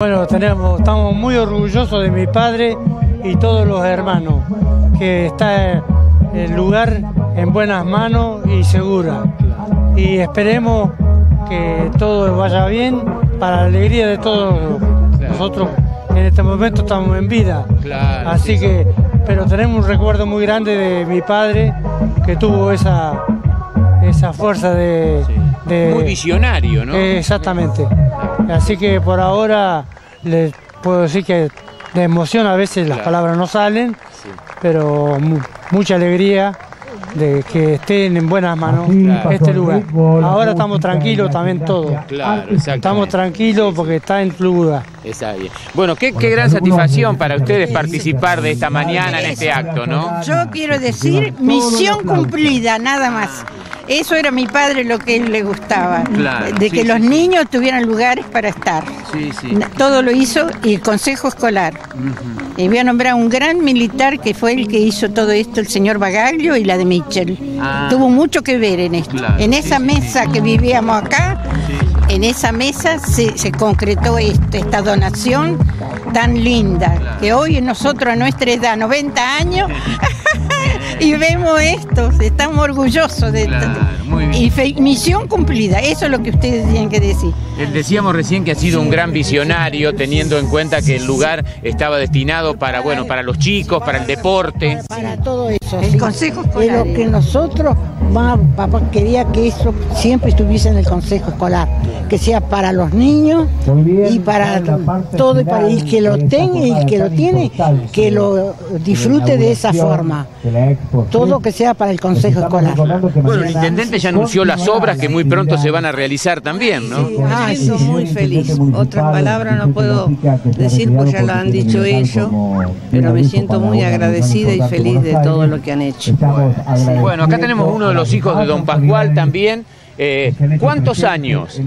Bueno, tenemos, estamos muy orgullosos de mi padre y todos los hermanos, que está el lugar en buenas manos y segura. Y esperemos que todo vaya bien para la alegría de todos nosotros. En este momento estamos en vida. Así sí, que, pero tenemos un recuerdo muy grande de mi padre que tuvo esa, esa fuerza de, de- Muy visionario, ¿no? eh, exactamente. Así que por ahora les puedo decir que de emoción a veces las Claro. palabras no salen, Sí. pero mu- mucha alegría de que estén en buenas manos Claro. este lugar. Ahora estamos tranquilos también todos. Claro. Estamos tranquilos porque está en bien. Bueno, qué, qué gran satisfacción para ustedes participar de esta mañana en este acto, ¿no? Yo quiero decir misión cumplida, nada más. Eso era mi padre lo que él le gustaba, Claro, de que sí, los sí. niños tuvieran lugares para estar. Sí, sí. Todo lo hizo y el Consejo Escolar. Y voy a nombrar a un gran militar que fue el que hizo todo esto, el señor Bagaglio y la de Mitchell. Ah. Tuvo mucho que ver en esto. Claro, en esa mesa que vivíamos acá, en esa mesa se, se concretó esto, esta donación tan linda, que hoy nosotros a nuestra edad, 90 años, y vemos esto, estamos orgullosos de esto. Claro, muy bien. Y fe- misión cumplida, eso es lo que ustedes tienen que decir. Eh, Decíamos recién que ha sido un gran visionario, teniendo en cuenta que el lugar estaba destinado para, bueno, para los chicos, para el deporte. Para todo eso. El sí. Consejo Es Escolar. lo que nosotros, ma- papá quería que eso siempre estuviese en el Consejo Escolar, que sea para los niños y para todo, y para el que lo tenga y el que lo tiene, que lo disfrute de esa forma. Todo que sea para el Consejo Escolar. Bueno, el intendente ya anunció las obras que muy pronto se van a realizar también, ¿no? Ah, sí, siento sí. muy feliz. Otras palabras no puedo decir, pues ya lo han dicho ellos, pero me siento muy agradecida y feliz de todo lo que han hecho. Bueno, acá tenemos uno de los hijos de don Pascual también. Eh, ¿Cuántos años?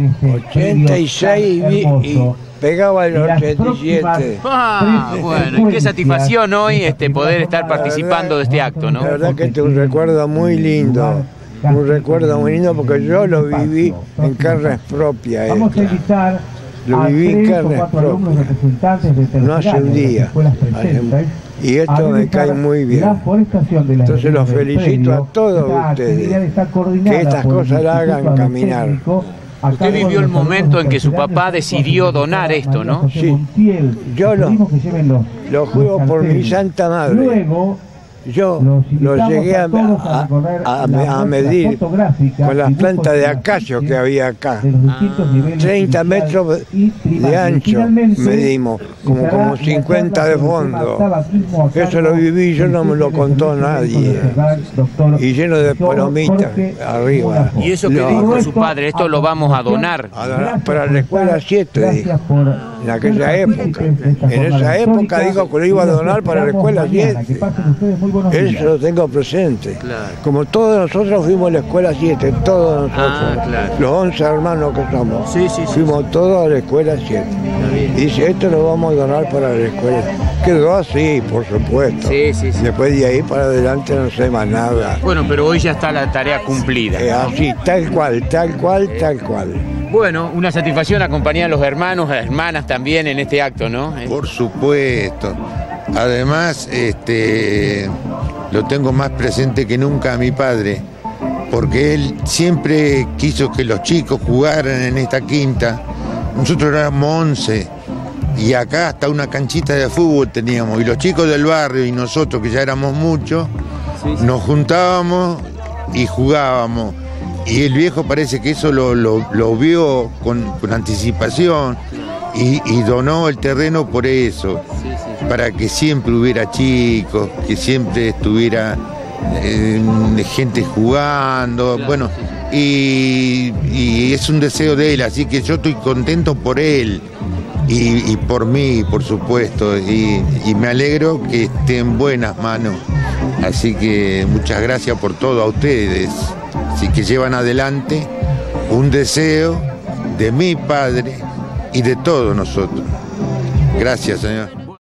86 y, vi- y pegaba el 87. Ah, bueno, y qué satisfacción hoy este, poder estar participando de este acto, ¿no? La verdad que este es un recuerdo muy lindo. Un recuerdo muy lindo porque yo lo viví en carnes propias. Vamos a esta. Lo a viví en carne cuatro alumnos propia. representantes de No hace un día. Hace- Y esto me cae muy bien. Entonces los felicito a todos ustedes. Que estas cosas la hagan caminar. Usted vivió el momento en que su papá de decidió donar esto, ¿no? Sí. Yo lo- Pedimos que lleven los- Lo los juro por mi santa madre. Yo los lo llegué a, a medir con las plantas de acacio que había acá. de los distintos niveles 30 inicial metros de ancho medimos, como, como la 50 de fondo. Eso lo viví, yo no me lo contó nadie. Y lleno de palomitas arriba. Y eso que dijo su padre, esto lo vamos a donar. A donar Gracias para la escuela estar, 7, gracias dijo. por En aquella época. En esa época dijo que lo iba a donar para la escuela mañana. 7. Buenos días. Eso lo tengo presente. Claro. Como todos nosotros fuimos a la escuela 7, todos nosotros. Ah, claro. Los 11 hermanos que somos. Sí, sí, sí, Fuimos todos a la escuela 7. Y dice, esto lo vamos a donar para la escuela. Quedó así, por supuesto. Sí, sí, sí. Después de ahí para adelante no sé más nada. Bueno, pero hoy ya está la tarea cumplida. Así, tal cual, tal cual, tal cual. Bueno, una satisfacción acompañar a los hermanos, a las hermanas también en este acto, ¿no? Por supuesto. Además, este, lo tengo más presente que nunca a mi padre, porque él siempre quiso que los chicos jugaran en esta quinta. Nosotros éramos 11 y acá hasta una canchita de fútbol teníamos. Y los chicos del barrio y nosotros, que ya éramos muchos, nos juntábamos y jugábamos. Y el viejo parece que eso lo, lo- lo vio con, con anticipación y, y donó el terreno por eso, para que siempre hubiera chicos, que siempre estuviera eh, gente jugando, bueno, y, y es un deseo de él, así que yo estoy contento por él. Y, y por mí, por supuesto, y, y me alegro que esté en buenas manos. Así que muchas gracias por todo a ustedes. Así que llevan adelante un deseo de mi padre y de todos nosotros. Gracias, señor.